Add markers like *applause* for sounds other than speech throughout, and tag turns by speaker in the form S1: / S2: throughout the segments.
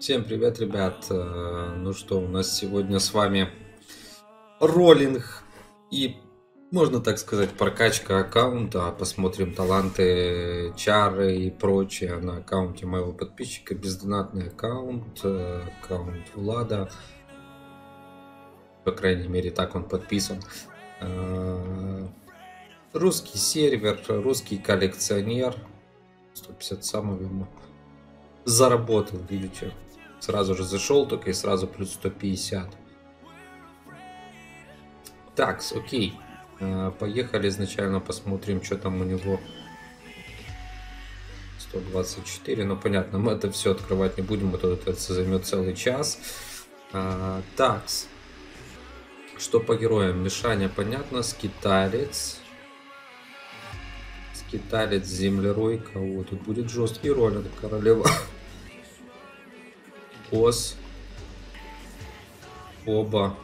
S1: Всем привет, ребят. Э, Ну что, у нас сегодня с вами роллинг и, можно так сказать, прокачка аккаунта. Посмотрим таланты, чары и прочее на аккаунте моего подписчика. Бездонатный аккаунт, э, аккаунт Влада. По крайней мере, так он подписан. Э, Русский сервер, русский коллекционер. 150 самого ему заработал, видите. Сразу же зашел, только и сразу плюс 150. Так, окей. Э, Поехали изначально посмотрим, что там у него. 124, ну понятно, мы это все открывать не будем, это, это займет целый час. А, такс. Что по героям? Мишаня, понятно, скиталец. Скиталец, землеройка. Вот, тут будет жесткий ролик, королева. Ос. Оба.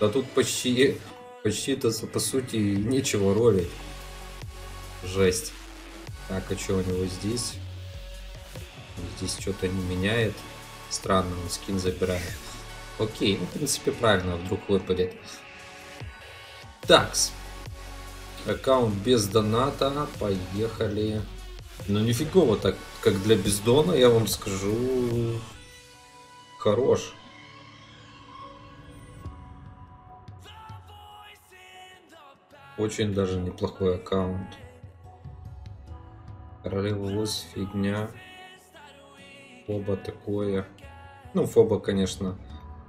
S1: Да тут почти, почти-то по сути нечего ролить. Жесть. Так, а что у него здесь? Здесь что-то не меняет. Странно, он скин забирает. Окей, ну, в принципе, правильно, вдруг выпадет. Такс. Аккаунт без доната. Поехали. Ну, нифигово так, как для бездона, я вам скажу, хорош. Очень даже неплохой аккаунт. Королева фигня. Фоба такое. Ну, Фоба, конечно,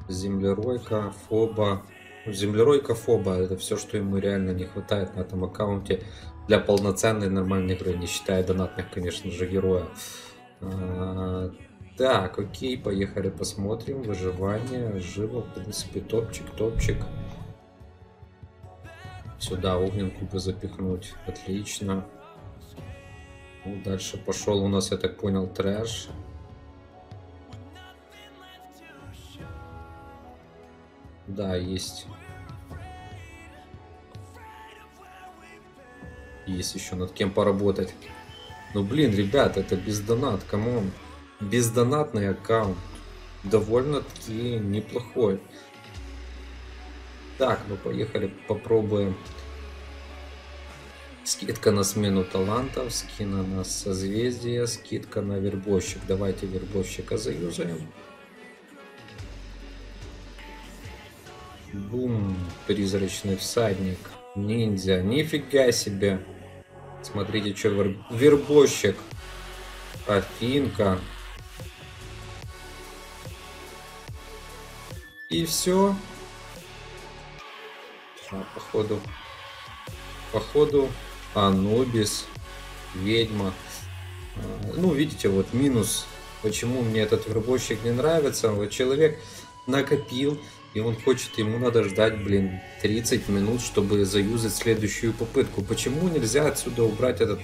S1: землеройка, Фоба. Ну, Землеройка, Фоба, это все, что ему реально не хватает на этом аккаунте для полноценной нормальной игры, не считая донатных, конечно же, героев. Так, окей, поехали посмотрим. Выживание, живо, в принципе, топчик, топчик. Сюда огненку бы запихнуть. Отлично. Ну, дальше пошел у нас, я так понял, трэш. Да, есть. Есть еще над кем поработать. Ну блин, ребят, это бездонат, come on. Бездонатный аккаунт. Довольно-таки неплохой. Так, ну поехали, попробуем. Скидка на смену талантов, скидка на созвездие, скидка на вербовщик. Давайте вербовщика заюзаем. Бум, призрачный всадник, ниндзя, нифига себе. Смотрите, что вер... вербовщик, Афинка. И все. А, походу, походу, Анубис, ведьма. А, Ну, видите, вот минус, почему мне этот вербовщик не нравится. Вот человек накопил, и он хочет, ему надо ждать, блин, 30 минут, чтобы заюзать следующую попытку. Почему нельзя отсюда убрать этот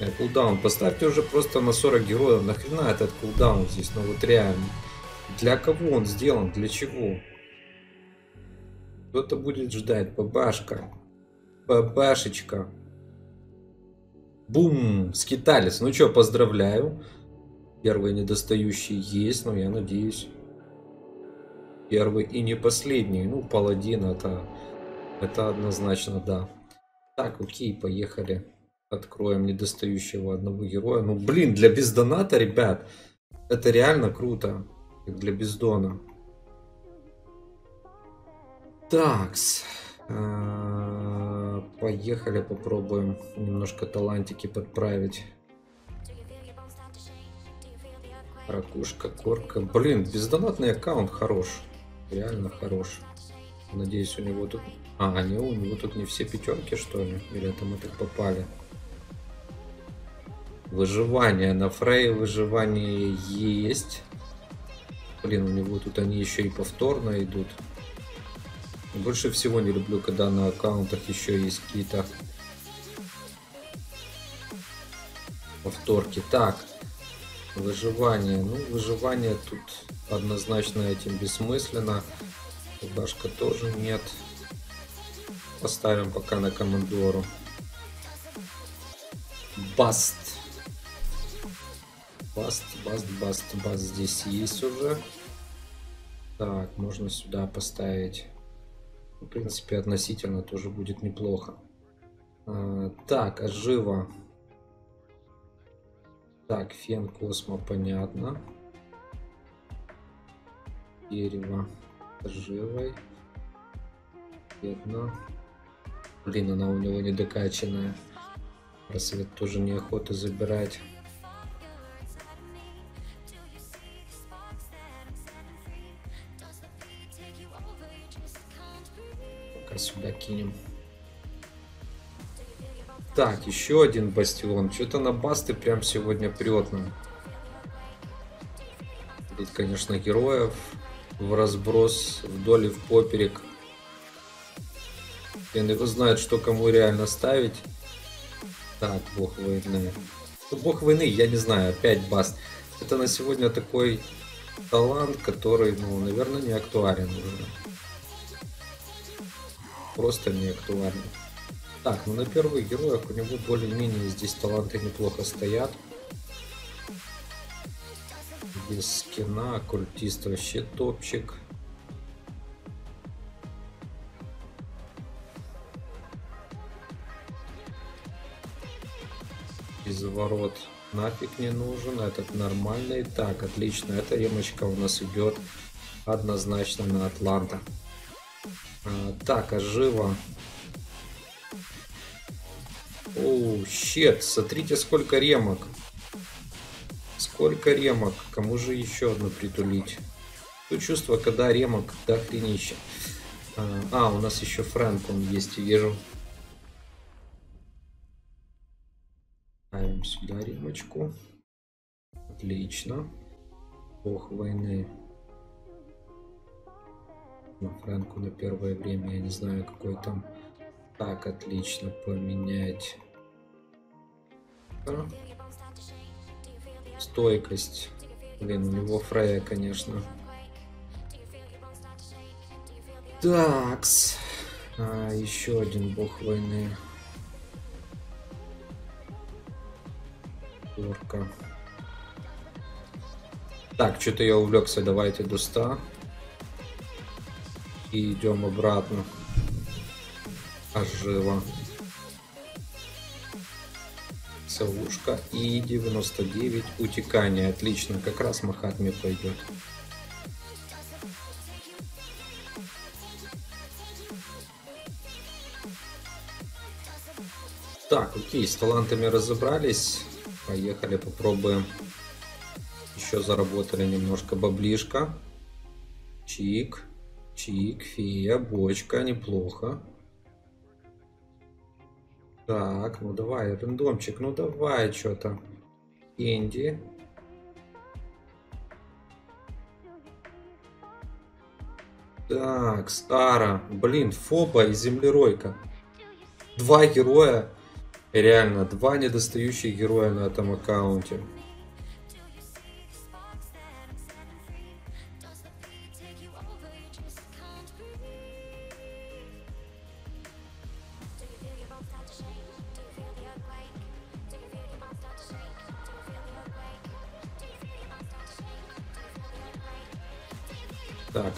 S1: э, кулдаун? Поставьте уже просто на 40 героев. Нахрена этот кулдаун здесь? Ну вот реально. Для кого он сделан? Для чего? Кто-то будет ждать. Бабашка. Бабашечка. Бум! Скиталец. Ну что, поздравляю. Первый недостающий есть, но я надеюсь, первый и не последний. Ну, паладин это, это однозначно да. Так, окей, поехали. Откроем недостающего одного героя. Ну, блин, для бездоната, ребят, это реально круто. Как для бездона. Такс. А, Поехали, попробуем немножко талантики подправить. Ракушка, корка. Блин, бездонатный аккаунт хорош. Реально хорош. Надеюсь, у него тут... А, не, у него тут не все пятерки, что ли? Или это мы так попали? Выживание. На Фрей выживание есть. Блин, у него тут они еще и повторно идут. Больше всего не люблю, когда на аккаунтах еще есть какие-то повторки. Так, выживание. Ну, выживание тут однозначно этим бессмысленно. Башка тоже нет. Поставим пока на командору. Баст. Баст, баст, баст, баст здесь есть уже. Так, можно сюда поставить. В принципе, относительно тоже будет неплохо. А, так, ожива. Так, фен космо, понятно. Дерево живой. Видно. Блин, она у него недокачанная. Просвет тоже неохота забирать. Пока сюда кинем. Так, еще один бастион. Что-то на басты прям сегодня прет нам. Тут, конечно, героев в разброс вдоль и в поперек. Хрен его знает, что кому реально ставить. Так, бог войны. Ну, бог войны, я не знаю, опять баст. Это на сегодня такой талант, который, ну, наверное, не актуален уже. Просто не актуален. Так, ну на первых героях у него более-менее здесь таланты неплохо стоят. Без скина, культист вообще топчик. Из ворот нафиг не нужен, этот нормальный. Так, отлично, эта емочка у нас идет однозначно на Атланта. А, так, ожива. Оу, щет, смотрите сколько ремок. Сколько ремок? Кому же еще одну притулить? То чувство, когда ремок до хренища. А, а, у нас еще Фрэнк, он есть, вижу. Ставим сюда ремочку. Отлично. Бог войны. На Фрэнку на первое время, я не знаю, какой там так, отлично, поменять. Стойкость. Блин, у него Фрея, конечно. Такс. А, еще один бог войны. Орка. Так, что-то я увлекся. Давайте до 100. И идем обратно ожила. Целушка и 99 утекания. Отлично, как раз Махатме пойдет. Так, окей, с талантами разобрались. Поехали, попробуем. Еще заработали немножко баблишка. Чик, чик, фея, бочка, неплохо. Так, ну давай, рандомчик, ну давай что-то. Инди. Так, Стара. Блин, Фоба и Землеройка. Два героя. Реально, два недостающих героя на этом аккаунте.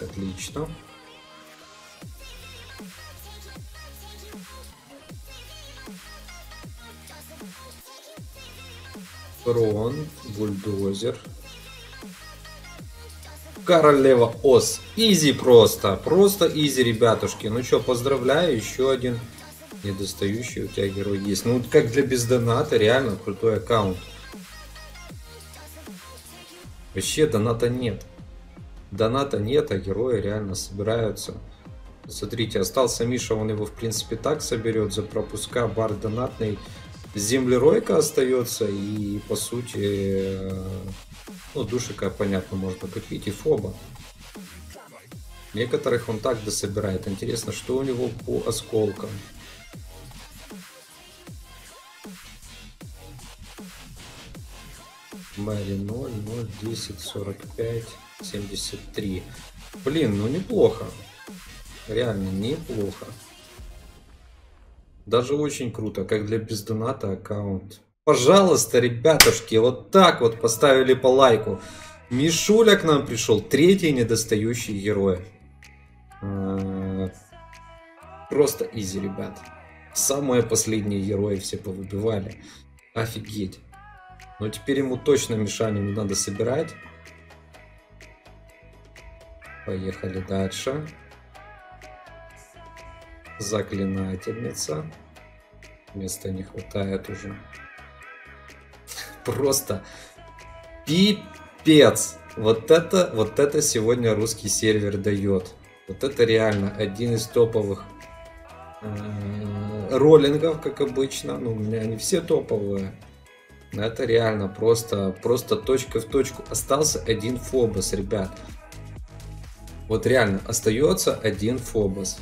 S1: Отлично. Крон, бульдозер. Королева Ос. Изи просто. Просто изи, ребятушки. Ну что, поздравляю. Еще один недостающий у тебя герой есть. Ну, как для бездоната, реально крутой аккаунт. Вообще доната нет. Доната нет, а герои реально собираются. Смотрите, остался Миша, он его в принципе так соберет за пропуска. Бар донатный. Землеройка остается и по сути, э, ну душика понятно можно купить и фоба. Некоторых он так дособирает. Интересно, что у него по осколкам. Мэри 0, 0, 10, 45. 73. Блин, ну неплохо. Реально неплохо. Даже очень круто, как для бездоната аккаунт. Пожалуйста, ребятушки, вот так вот поставили по лайку. Мишуля к нам пришел, третий недостающий герой. А, просто изи, ребят. Самые последние герои все повыбивали. Офигеть. Но теперь ему точно Мишаню не надо собирать. Поехали дальше. Заклинательница. Места не хватает уже. Просто пипец. Вот это, вот это сегодня русский сервер дает. Вот это реально один из топовых э, роллингов, как обычно. Ну, у меня они все топовые. Но это реально просто, просто точка в точку. Остался один Фобос, ребят. Вот реально, остается один Фобос.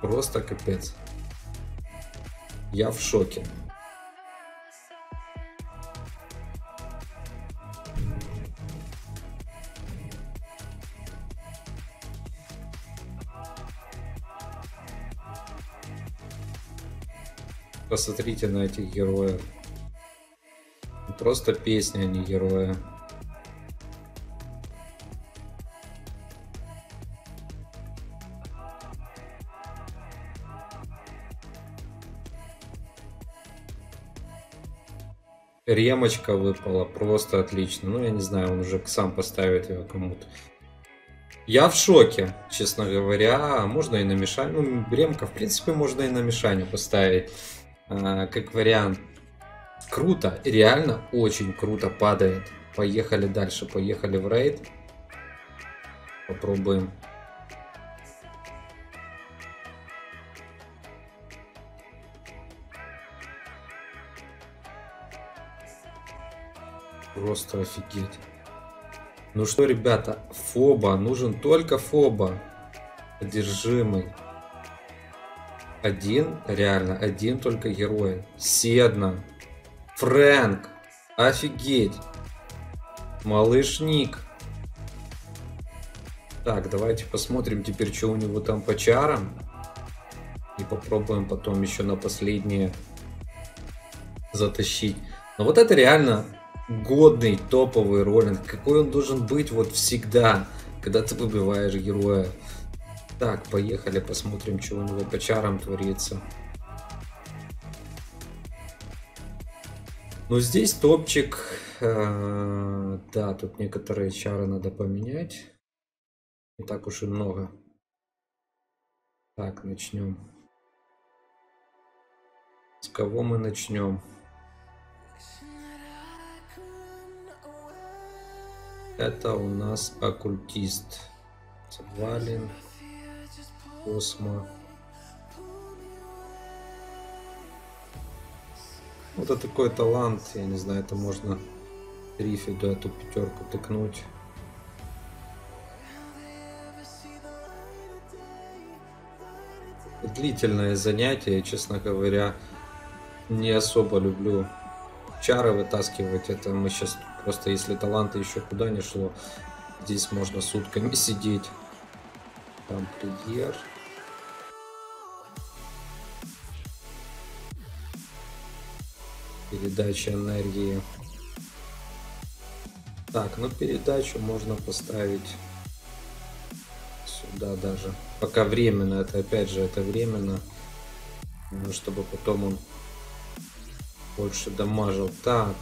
S1: Просто капец. Я в шоке. Посмотрите на этих героев. Просто песня, а не герои. Ремочка выпала, просто отлично. Ну, я не знаю, он уже сам поставит его кому-то. Я в шоке, честно говоря. Можно и на мешанию. Ну, ремка, в принципе, можно и на мешанию поставить. А, как вариант. Круто, реально очень круто падает. Поехали дальше, поехали в рейд. Попробуем Просто офигеть. Ну что, ребята, Фоба. Нужен только Фоба. Одержимый. Один, реально, один только герой. Седна. Фрэнк. Офигеть. Малыш Ник. Так, давайте посмотрим теперь, что у него там по чарам. И попробуем потом еще на последнее затащить. Но вот это реально годный топовый роллинг, какой он должен быть вот всегда, когда ты выбиваешь героя. Так, поехали, посмотрим, что у него по чарам творится. Ну, здесь топчик. Э, да, тут некоторые чары надо поменять. Не так уж и много. Так, начнем. С кого мы начнем? Это у нас оккультист. Валин. Космо. Вот это такой талант, я не знаю, это можно Рифиду эту пятерку тыкнуть. Длительное занятие, честно говоря, не особо люблю чары вытаскивать. Это мы сейчас Просто если таланты еще куда не шло, здесь можно сутками *laughs* сидеть. Там Тамплиер. Передача энергии. Так, ну передачу можно поставить сюда даже. Пока временно, это опять же, это временно. Ну, чтобы потом он больше дамажил. Так,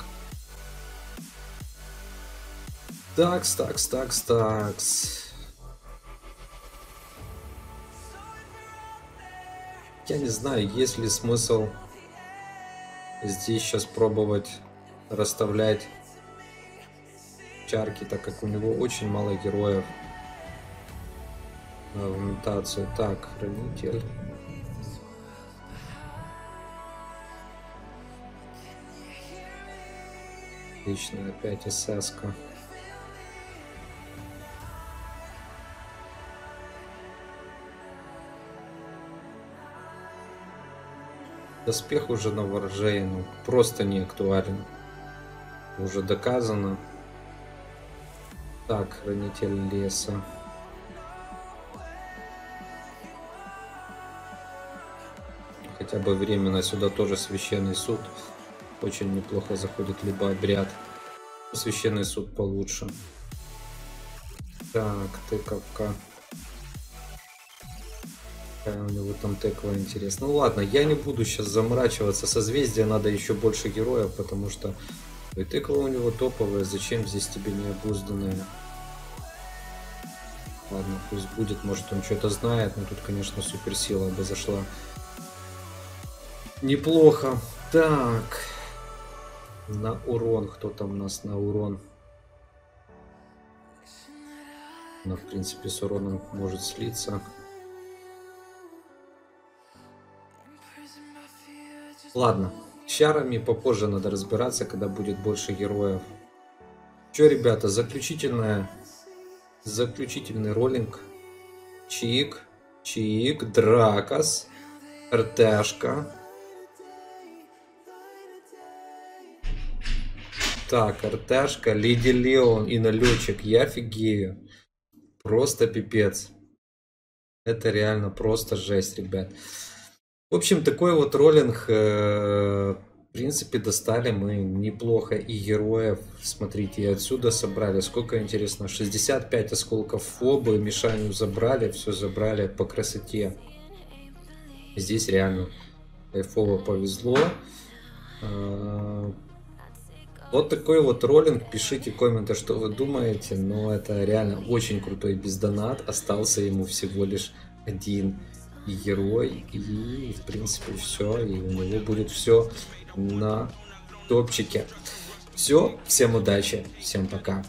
S1: Такс, такс, такс, такс. Я не знаю, есть ли смысл здесь сейчас пробовать расставлять чарки, так как у него очень мало героев в имитацию. Так, хранитель. Отлично, опять СС. Доспех уже на ворожее, ну, просто не актуален. Уже доказано. Так, хранитель леса. Хотя бы временно. Сюда тоже священный суд. Очень неплохо заходит либо обряд. Священный суд получше. Так, тыковка. Какая у него там текла интересно. Ну ладно, я не буду сейчас заморачиваться. Созвездие надо еще больше героев, потому что и тыква у него топовая. Зачем здесь тебе необузданная? Ладно, пусть будет, может он что-то знает, но тут, конечно, суперсила бы зашла. Неплохо. Так. На урон. Кто там у нас на урон? Она, в принципе, с уроном может слиться. Ладно, с чарами попозже надо разбираться, когда будет больше героев. Че, ребята, заключительная, заключительный роллинг. Чик, Чик, Дракос, РТшка. Так, РТшка, Леди Леон и налетчик. Я офигею. Просто пипец. Это реально просто жесть, ребят. В общем, такой вот роллинг, э, в принципе, достали мы неплохо и героев. Смотрите, и отсюда собрали, сколько интересно, 65 осколков фобы, мешанию забрали, все забрали по красоте. Здесь реально кайфово повезло. Э, вот такой вот роллинг. Пишите комменты, что вы думаете. Но это реально очень крутой бездонат. Остался ему всего лишь один герой. И, в принципе, все. И у него будет все на топчике. Все, всем удачи, всем пока.